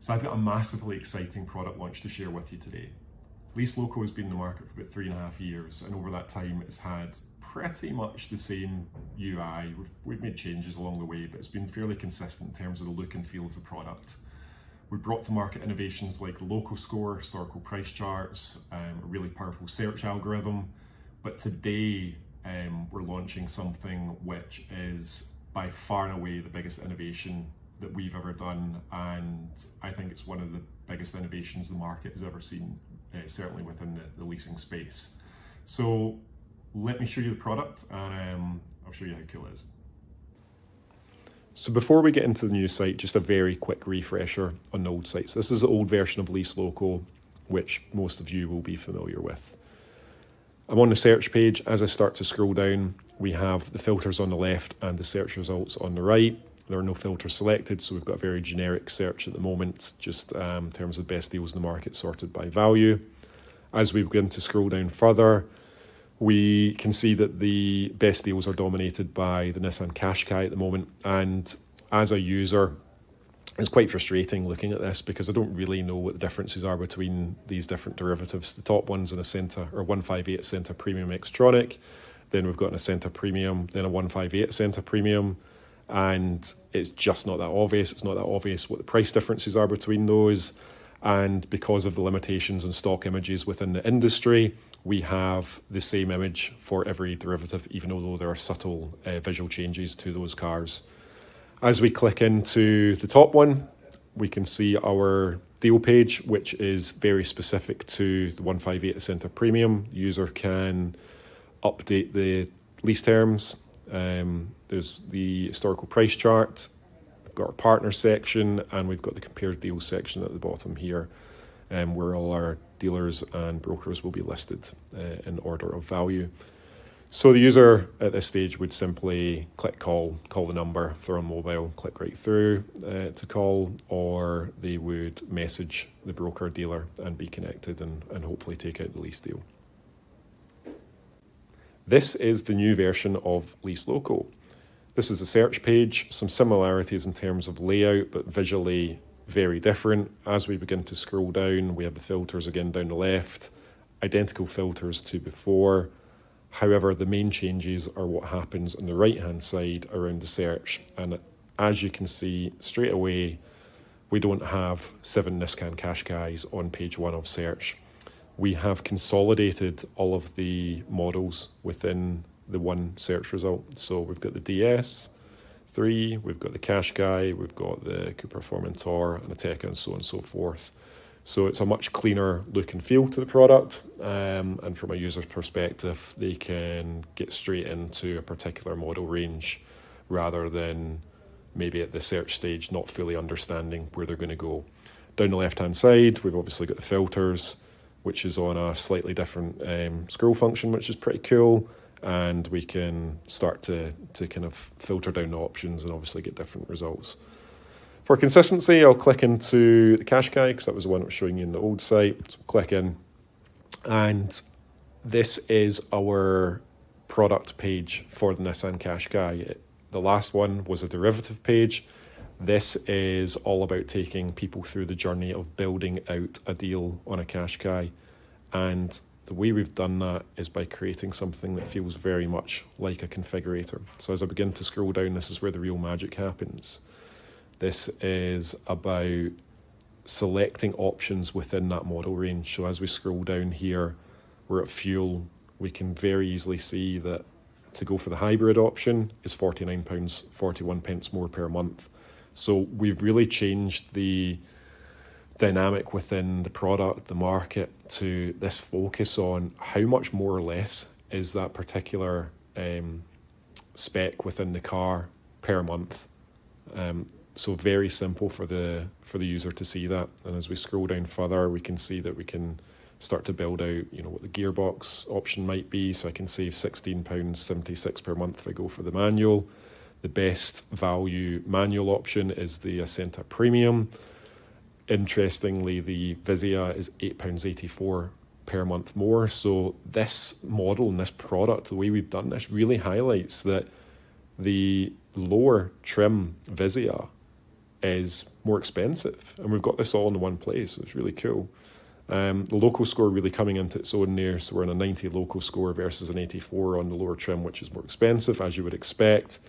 So I've got a massively exciting product launch to share with you today. Lease Loco has been in the market for about three and a half years, and over that time it's had pretty much the same UI. We've, we've made changes along the way, but it's been fairly consistent in terms of the look and feel of the product. We brought to market innovations like Loco Score, historical price charts, um, a really powerful search algorithm. But today um, we're launching something which is by far and away the biggest innovation that we've ever done, and think it's one of the biggest innovations the market has ever seen, uh, certainly within the, the, leasing space. So let me show you the product, and um, I'll show you how cool it is. So before we get into the new site, just a very quick refresher on the old sites. This is the old version of Lease Loco, which most of you will be familiar with. I'm on the search page. As I start to scroll down, we have the filters on the left and the search results on the right. There are no filters selected, so we've got a very generic search at the moment, just um, in terms of best deals in the market sorted by value. As we begin to scroll down further, we can see that the best deals are dominated by the Nissan Qashqai at the moment. And as a user, it's quite frustrating looking at this because I don't really know what the differences are between these different derivatives. The top one's in an Acenta or 158 Acenta Premium Xtronic. Then we've got an Acenta Premium, then a 158 Acenta Premium and it's just not that obvious. It's not that obvious what the price differences are between those. And because of the limitations on stock images within the industry, we have the same image for every derivative, even though there are subtle uh, visual changes to those cars. As we click into the top one, we can see our deal page, which is very specific to the 158 Acenta Premium. User can update the lease terms, um, there's the historical price chart, we've got our partner section, and we've got the compared deals section at the bottom here, um, where all our dealers and brokers will be listed uh, in order of value. So the user at this stage would simply click call, call the number if they're on mobile, click right through uh, to call, or they would message the broker dealer and be connected and, and hopefully take out the lease deal. This is the new version of Lease Loco. This is a search page, some similarities in terms of layout, but visually very different. As we begin to scroll down, we have the filters again down the left, identical filters to before. However, the main changes are what happens on the right hand side around the search. And as you can see straight away, we don't have seven Nissan guys on page one of search we have consolidated all of the models within the one search result. So we've got the DS3, we've got the Qashqai, we've got the Cupra Formentor and Ateca and so on and so forth. So it's a much cleaner look and feel to the product. Um, and from a user's perspective, they can get straight into a particular model range rather than maybe at the search stage not fully understanding where they're going to go. Down the left hand side, we've obviously got the filters which is on a slightly different um, scroll function, which is pretty cool. And we can start to, to kind of filter down the options and obviously get different results. For consistency, I'll click into the Qashqai because that was the one that was showing you in the old site. So click in. And this is our product page for the Nissan Qashqai. The last one was a derivative page. This is all about taking people through the journey of building out a deal on a cash Qashqai. And the way we've done that is by creating something that feels very much like a configurator. So as I begin to scroll down, this is where the real magic happens. This is about selecting options within that model range. So as we scroll down here, we're at fuel. We can very easily see that to go for the hybrid option is £49, 41 pence more per month. So we've really changed the dynamic within the product, the market, to this focus on how much more or less is that particular um, spec within the car per month. Um, so very simple for the for the user to see that. And as we scroll down further, we can see that we can start to build out, you know, what the gearbox option might be. So I can save sixteen pounds seventy six per month if I go for the manual. The best value manual option is the Acenta Premium. Interestingly, the Visia is £8.84 per month more. So this model and this product, the way we've done this, really highlights that the lower trim Visia is more expensive. And we've got this all in one place, so it's really cool. Um, the Loco Score really coming into its own there, so we're in a 90 Loco Score versus an 84 on the lower trim, which is more expensive, as you would expect.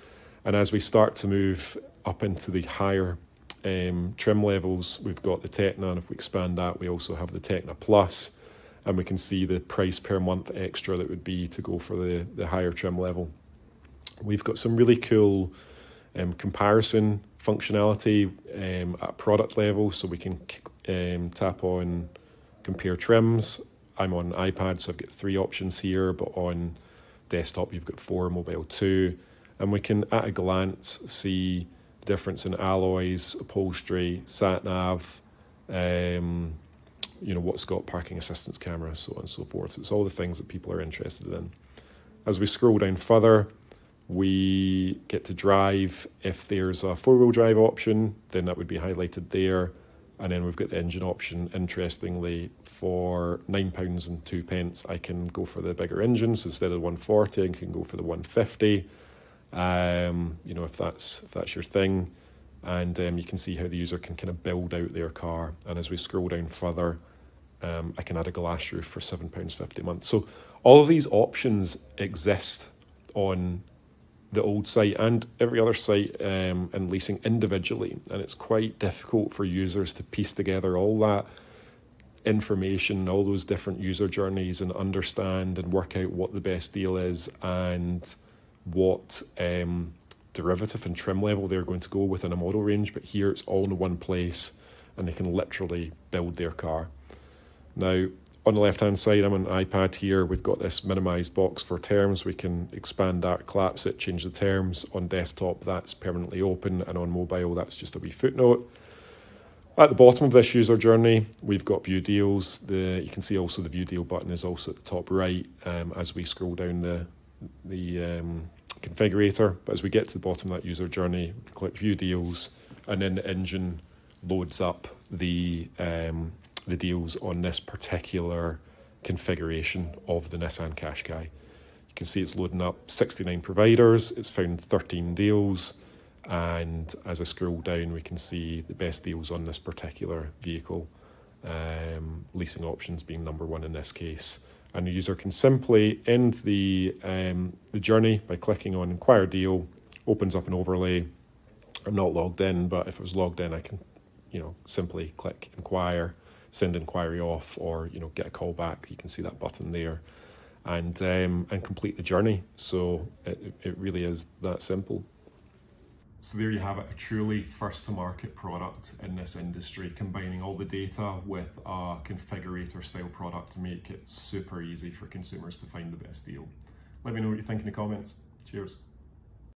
And as we start to move up into the higher um, trim levels, we've got the Tekna, and if we expand that, we also have the Tekna Plus, and we can see the price per month extra that would be to go for the, the higher trim level. We've got some really cool um, comparison functionality um, at product level, so we can um, tap on compare trims. I'm on iPad, so I've got three options here, but on desktop you've got four, mobile two, and we can at a glance see the difference in alloys, upholstery, sat nav, um, you know what's got parking assistance cameras, so on and so forth. It's all the things that people are interested in. As we scroll down further, we get to drive. If there's a four wheel drive option, then that would be highlighted there. And then we've got the engine option. Interestingly, for nine pounds and two pence, I can go for the bigger engine. So instead of 140, I can go for the 150. Um, you know, if that's if that's your thing, and um, you can see how the user can kind of build out their car. And as we scroll down further, um, I can add a glass roof for seven pounds fifty a month. So all of these options exist on the old site and every other site um, in leasing individually. And it's quite difficult for users to piece together all that information, all those different user journeys, and understand and work out what the best deal is and what um, derivative and trim level they're going to go within a model range. But here it's all in one place and they can literally build their car. Now, on the left hand side, I'm on an iPad here. We've got this minimized box for terms. We can expand that, collapse it, change the terms. On desktop, that's permanently open, and on mobile, that's just a wee footnote. At the bottom of this user journey, we've got view deals. The you can see also the view deal button is also at the top right um, as we scroll down the the um, configurator. But as we get to the bottom of that user journey, click view deals, and then the engine loads up the um, the deals on this particular configuration of the Nissan Qashqai. You can see it's loading up 69 providers, it's found 13 deals, and as I scroll down, we can see the best deals on this particular vehicle, um, leasing options being number one in this case. And the user can simply end the, um, the journey by clicking on Inquire Deal, opens up an overlay. I'm not logged in, but if it was logged in, I can you know, simply click Inquire send inquiry off or you know get a call back. You can see that button there, and um, and complete the journey. So it, it really is that simple. So there you have it, a truly first to market product in this industry, combining all the data with a configurator style product to make it super easy for consumers to find the best deal. Let me know what you think in the comments. Cheers.